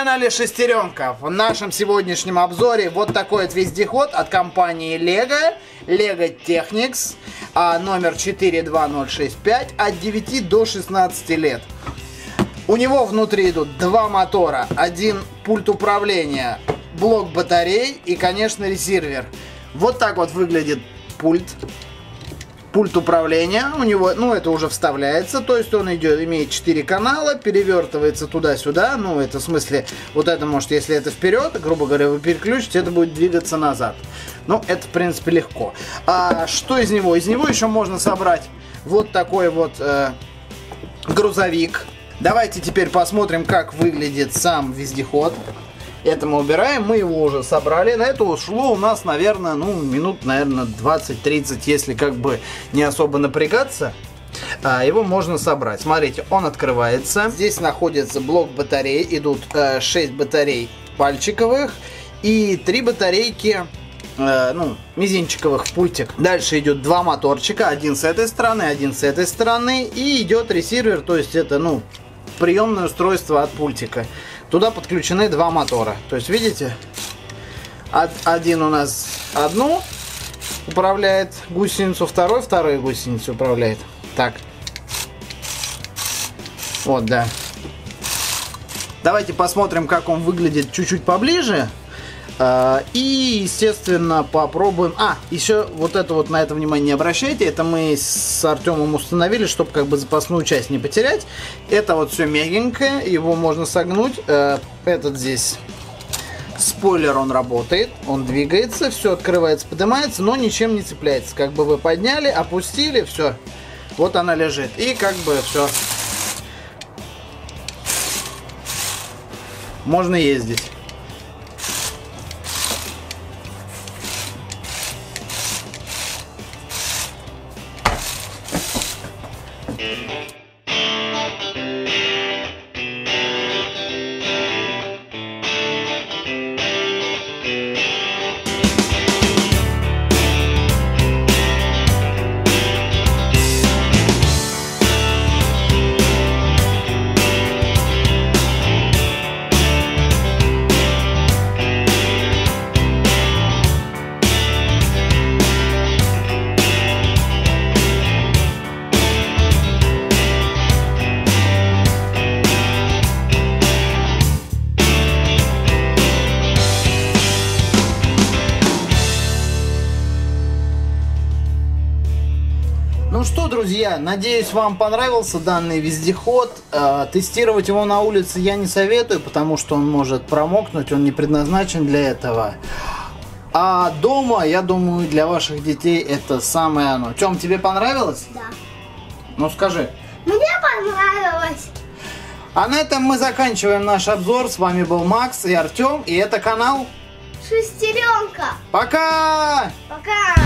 канале Шестеренка. В нашем сегодняшнем обзоре вот такой вот вездеход от компании Lego. Lego Technics, номер 42065 от 9 до 16 лет. У него внутри идут два мотора, один пульт управления, блок батарей и, конечно, резервер. Вот так вот выглядит пульт пульт управления у него, ну, это уже вставляется, то есть он идет, имеет 4 канала, перевертывается туда-сюда, ну, это в смысле, вот это может, если это вперед, грубо говоря, вы переключите, это будет двигаться назад. Ну, это, в принципе, легко. А что из него? Из него еще можно собрать вот такой вот э, грузовик. Давайте теперь посмотрим, как выглядит сам вездеход. Это мы убираем, мы его уже собрали. На это ушло у нас, наверное, ну, минут, наверное, 20-30, если как бы не особо напрягаться. А, его можно собрать. Смотрите, он открывается. Здесь находится блок батарей. Идут э, 6 батарей пальчиковых и 3 батарейки э, ну, мизинчиковых пультик. Дальше идет два моторчика, один с этой стороны, один с этой стороны, и идет ресивер, то есть это, ну, приемное устройство от пультика. Туда подключены два мотора. То есть, видите, один у нас одну управляет гусеницу, второй второй гусеницу управляет. Так. Вот, да. Давайте посмотрим, как он выглядит чуть-чуть поближе. А, и, естественно, попробуем... А, еще вот это вот на это внимание не обращайте. Это мы с Артемом установили, чтобы как бы запасную часть не потерять. Это вот все мягенькое, его можно согнуть. Э, этот здесь спойлер, он работает, он двигается, все открывается, поднимается, но ничем не цепляется. Как бы вы подняли, опустили, все. Вот она лежит. И как бы все. Можно ездить. Ну что, друзья, надеюсь, вам понравился данный вездеход. Э, тестировать его на улице я не советую, потому что он может промокнуть, он не предназначен для этого. А дома, я думаю, для ваших детей это самое оно. Тем, тебе понравилось? Да. Ну скажи. Мне понравилось. А на этом мы заканчиваем наш обзор. С вами был Макс и Артем, и это канал. Шестеренка. Пока! Пока.